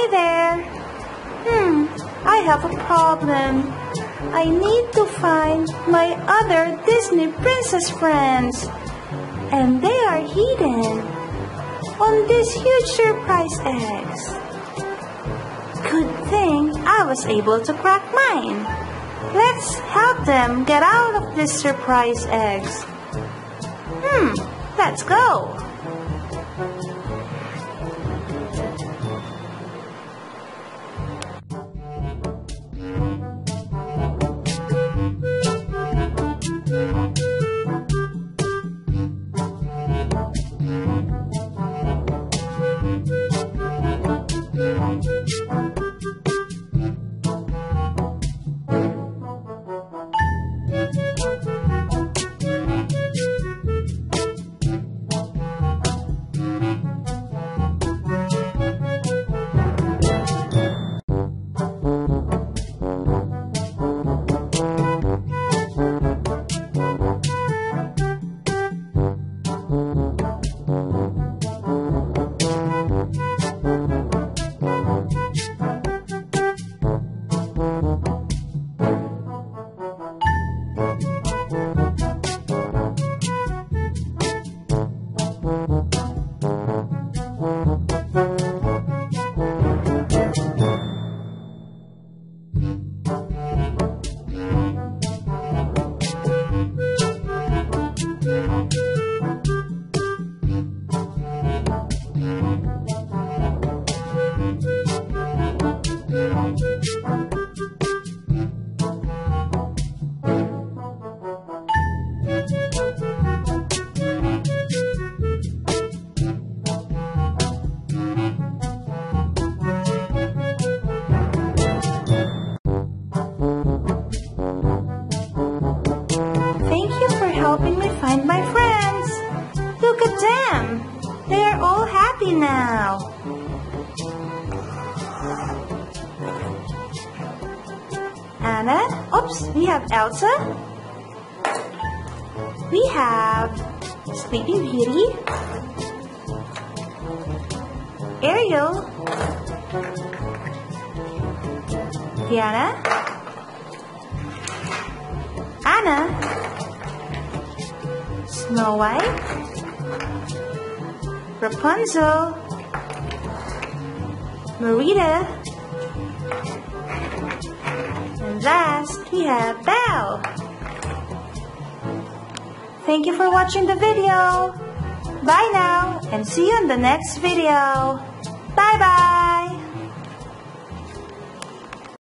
Hi there. Hmm, I have a problem. I need to find my other Disney princess friends. And they are hidden on these huge surprise eggs. Good thing I was able to crack mine. Let's help them get out of these surprise eggs. Hmm, let's go. Mm-hmm. Find my friends. Look at them. They are all happy now. Anna, oops, we have Elsa. We have Sleeping Beauty. Ariel. Tiana. Snow White, Rapunzel, Merida, and last we have Belle. Thank you for watching the video. Bye now and see you in the next video. Bye bye.